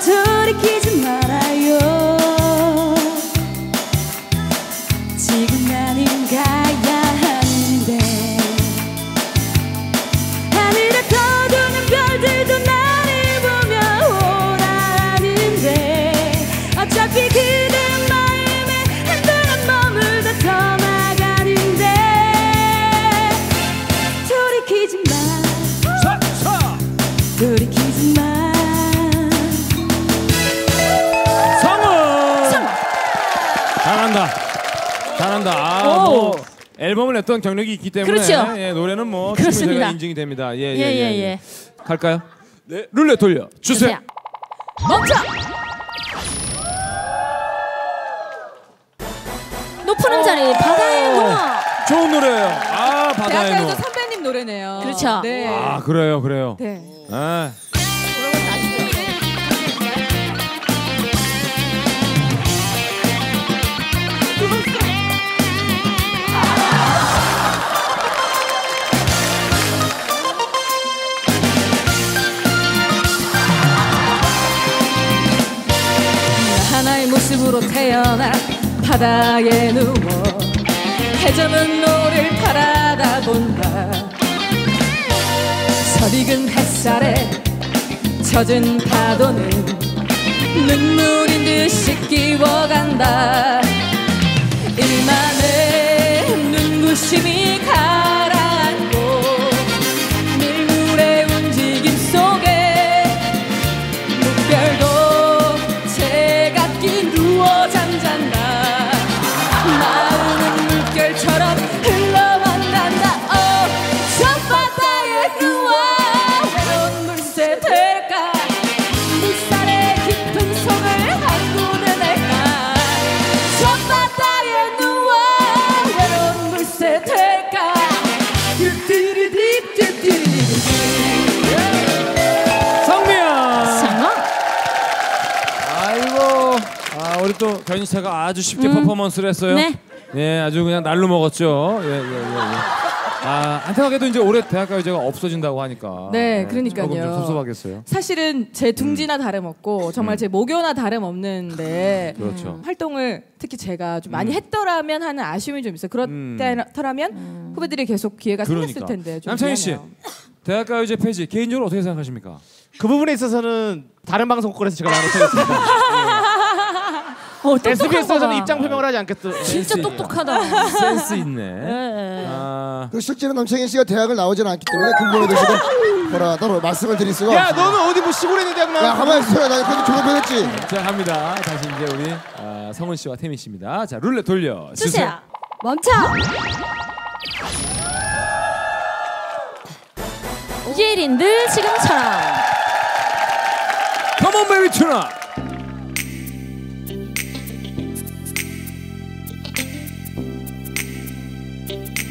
돌이키지 말아요. 지금 나는 가야 하는데. 하늘에 떠도는 별들도 나를 보며 오라는데. 어차피 그대 마음에 한동안 머물다 떠나가는데. 돌이키지 마. 돌이키지 마 잘한다 아, 오. 뭐 앨범을 냈던 경력이 있기 때문에 그렇죠. 예, 노래는 뭐 그렇습니다. 충분히 인증이 됩니다 예, 예, 예, 예, 예, 예. 예. 갈까요? 네 룰렛 돌려 주세요 주세요 멈춰 높은 음자리 바다의 노아 좋은 노래예요 아 바다의 노 대학가에서 선배님 노래네요. 그렇죠. 네. 아 그래요 그래요 네. 아. 모습으로 태어나 바다에 누워 해저문 노를 바라다 본다. 설익은 햇살에 젖은 파도는 눈물인 듯이 끼워간다. 일만의 눈부심이 또 견희차가 아주 쉽게 퍼포먼스를 했어요 네. 예 아주 그냥 날로 먹었죠 예예예 예, 예. 아 안타깝게도 이제 올해 대학가요제가 없어진다고 하니까 네, 예, 그러니까요. 조금 좀 섭섭하겠어요 사실은 제 둥지나 다름없고 정말 제 모교나 다름없는데 음. 그렇죠. 음. 활동을 특히 제가 좀 많이 했더라면 하는 아쉬움이 좀 있어요. 그렇다면 후배들이 계속 기회가 생겼을 그러니까 텐데 좀 남창희 씨. 대학가요제 폐지 개인적으로 어떻게 생각하십니까? 그 부분에 있어서는 다른 방송국에서 제가 말을 못하겠습니다. 어, SBS에서는. 입장 표명을 하지 않겠다. 진짜 센스 똑똑하다 센스 있네 예, 예. 아그 실제로 남창희 씨가 대학을 나오지는 않기 때문에 궁금해 되시고 뭐라 따로 말씀을 드릴 수가 야, 없습니다. 너는 어디 뭐 시골에 있는 대학 야 나와? 가만히 있어요. 나 그래도 졸업했지. 자 갑니다 다시 이제 우리 아, 성은 씨와 태민 씨입니다 자 룰렛 돌려 주세요 멈춰 예린 늘 지금처럼 Come on baby tonight 사랑하 는